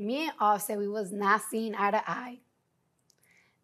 Me and Offset, we was not seeing eye to eye.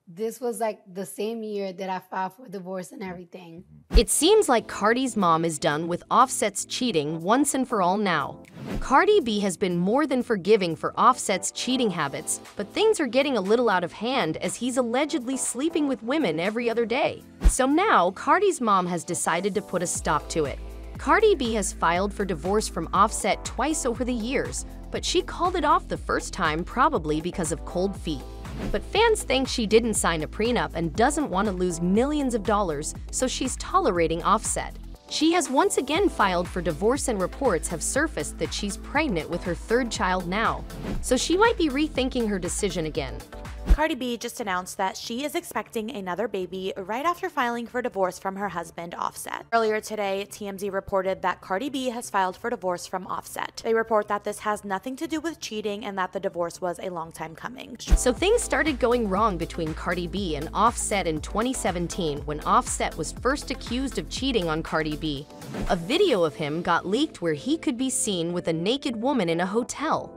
This was like the same year that I filed for divorce and everything. It seems like Cardi's mom is done with Offset's cheating once and for all now. Cardi B has been more than forgiving for Offset's cheating habits, but things are getting a little out of hand as he's allegedly sleeping with women every other day. So now, Cardi's mom has decided to put a stop to it. Cardi B has filed for divorce from Offset twice over the years, but she called it off the first time probably because of cold feet. But fans think she didn't sign a prenup and doesn't want to lose millions of dollars, so she's tolerating Offset. She has once again filed for divorce and reports have surfaced that she's pregnant with her third child now. So she might be rethinking her decision again. Cardi B just announced that she is expecting another baby right after filing for divorce from her husband, Offset. Earlier today, TMZ reported that Cardi B has filed for divorce from Offset. They report that this has nothing to do with cheating and that the divorce was a long time coming. So things started going wrong between Cardi B and Offset in 2017 when Offset was first accused of cheating on Cardi B. A video of him got leaked where he could be seen with a naked woman in a hotel.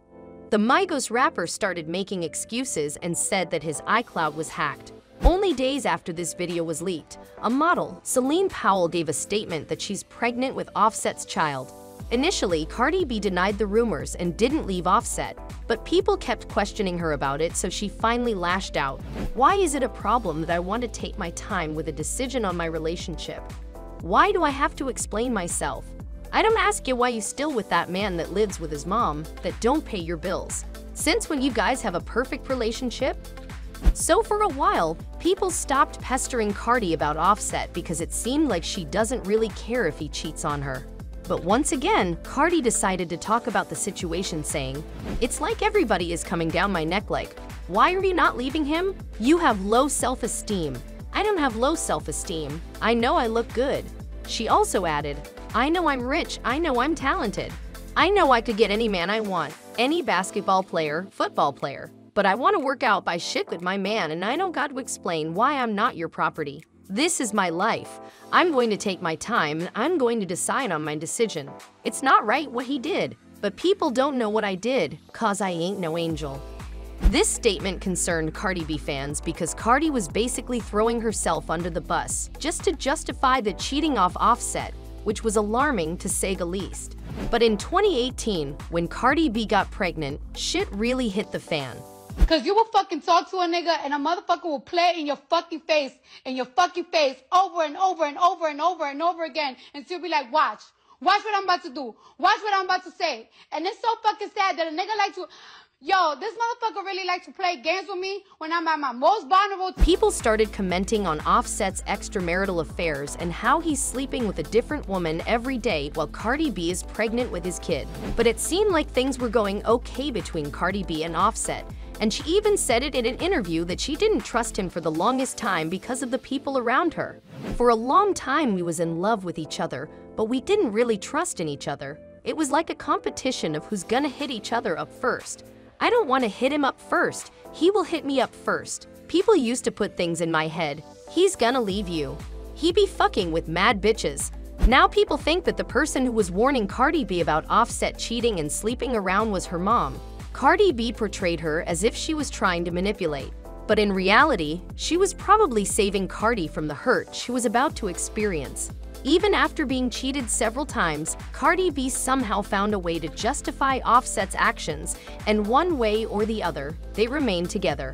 The Migos rapper started making excuses and said that his iCloud was hacked. Only days after this video was leaked, a model, Celina Powell, gave a statement that she's pregnant with Offset's child. Initially, Cardi B denied the rumors and didn't leave Offset, but people kept questioning her about it, so she finally lashed out. Why is it a problem that I want to take my time with a decision on my relationship? Why do I have to explain myself? I don't ask you why you still with that man that lives with his mom, that don't pay your bills. Since when you guys have a perfect relationship? So for a while, people stopped pestering Cardi about Offset because it seemed like she doesn't really care if he cheats on her. But once again, Cardi decided to talk about the situation saying, It's like everybody is coming down my neck like, why are you not leaving him? You have low self-esteem. I don't have low self-esteem. I know I look good. She also added, I know I'm rich, I know I'm talented. I know I could get any man I want, any basketball player, football player. But I want to work out by shit with my man and I don't got to explain why I'm not your property. This is my life. I'm going to take my time and I'm going to decide on my decision. It's not right what he did, but people don't know what I did, cause I ain't no angel. This statement concerned Cardi B fans because Cardi was basically throwing herself under the bus just to justify the cheating off Offset which was alarming to say the least. But in 2018, when Cardi B got pregnant, shit really hit the fan. Cause you will fucking talk to a nigga and a motherfucker will play in your fucking face, in your fucking face, over and over and over and over and over again, and still be like, watch, watch what I'm about to do, watch what I'm about to say. And it's so fucking sad that a nigga like to, Yo, this motherfucker really likes to play games with me when I'm at my most vulnerable. People started commenting on Offset's extramarital affairs and how he's sleeping with a different woman every day while Cardi B is pregnant with his kid. But it seemed like things were going okay between Cardi B and Offset, and she even said it in an interview that she didn't trust him for the longest time because of the people around her. For a long time we was in love with each other, but we didn't really trust in each other. It was like a competition of who's gonna hit each other up first. I don't want to hit him up first. He will hit me up first. People used to put things in my head. He's gonna leave you. He be fucking with mad bitches. Now people think that the person who was warning Cardi B about Offset cheating and sleeping around was her mom. Cardi B portrayed her as if she was trying to manipulate. But in reality, she was probably saving Cardi from the hurt she was about to experience. Even after being cheated several times, Cardi B somehow found a way to justify Offset's actions, and one way or the other, they remained together.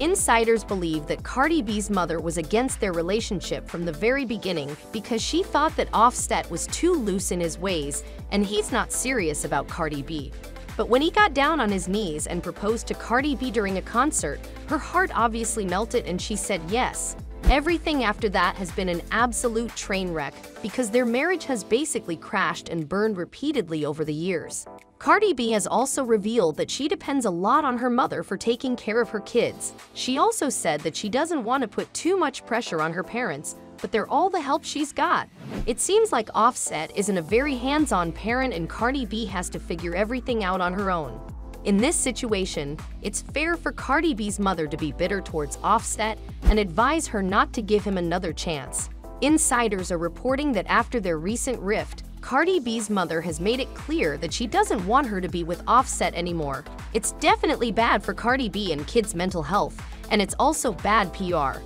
Insiders believe that Cardi B's mother was against their relationship from the very beginning because she thought that Offset was too loose in his ways and he's not serious about Cardi B. But when he got down on his knees and proposed to Cardi B during a concert, her heart obviously melted and she said yes. Everything after that has been an absolute train wreck because their marriage has basically crashed and burned repeatedly over the years. Cardi B has also revealed that she depends a lot on her mother for taking care of her kids. She also said that she doesn't want to put too much pressure on her parents, but they're all the help she's got. It seems like Offset isn't a very hands-on parent and Cardi B has to figure everything out on her own. In this situation, it's fair for Cardi B's mother to be bitter towards Offset and advise her not to give him another chance. Insiders are reporting that after their recent rift, Cardi B's mother has made it clear that she doesn't want her to be with Offset anymore. It's definitely bad for Cardi B and kids' mental health, and it's also bad PR.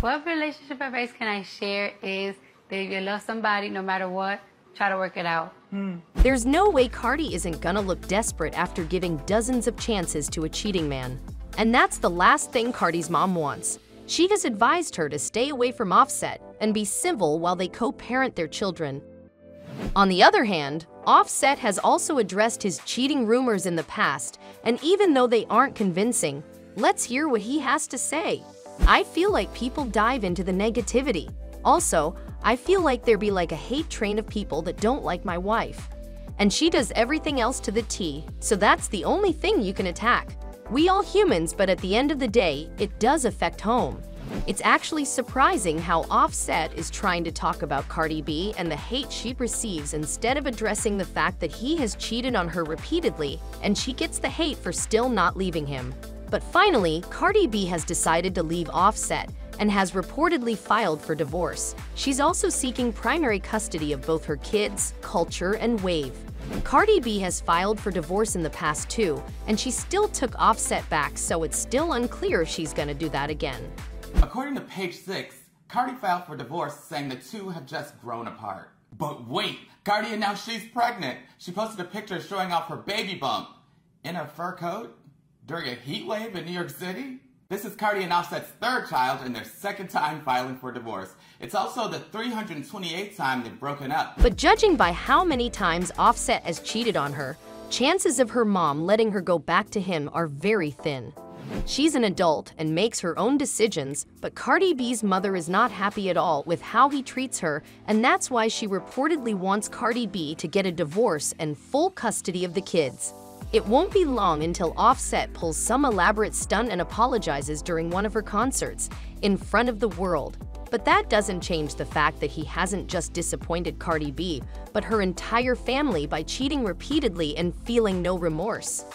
What relationship advice can I share is that if you love somebody, no matter what, try to work it out. Hmm. There's no way Cardi isn't gonna look desperate after giving dozens of chances to a cheating man. And that's the last thing Cardi's mom wants. She has advised her to stay away from Offset and be civil while they co-parent their children. On the other hand, Offset has also addressed his cheating rumors in the past, and even though they aren't convincing, let's hear what he has to say. I feel like people dive into the negativity. Also, I feel like there be like a hate train of people that don't like my wife. And she does everything else to the T, so that's the only thing you can attack. We all humans, but at the end of the day, it does affect home. It's actually surprising how Offset is trying to talk about Cardi B and the hate she receives instead of addressing the fact that he has cheated on her repeatedly and she gets the hate for still not leaving him. But finally, Cardi B has decided to leave Offset and has reportedly filed for divorce. She's also seeking primary custody of both her kids, Kulture, and Wave. Cardi B has filed for divorce in the past too, and she still took Offset back, so it's still unclear if she's gonna do that again. According to page six, Cardi filed for divorce saying the two have just grown apart. But wait, Cardi announced she's pregnant. She posted a picture showing off her baby bump in her fur coat during a heat wave in New York City. This is Cardi and Offset's third child and their second time filing for divorce. It's also the 328th time they've broken up. But judging by how many times Offset has cheated on her, chances of her mom letting her go back to him are very thin. She's an adult and makes her own decisions, but Cardi B's mother is not happy at all with how he treats her, and that's why she reportedly wants Cardi B to get a divorce and full custody of the kids. It won't be long until Offset pulls some elaborate stunt and apologizes during one of her concerts in front of the world. But that doesn't change the fact that he hasn't just disappointed Cardi B, but her entire family by cheating repeatedly and feeling no remorse.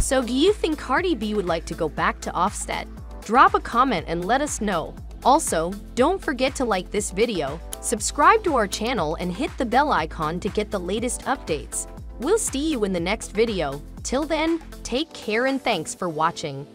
So do you think Cardi B would like to go back to Offset? Drop a comment and let us know. Also, don't forget to like this video, subscribe to our channel and hit the bell icon to get the latest updates. We'll see you in the next video. Till then, take care and thanks for watching.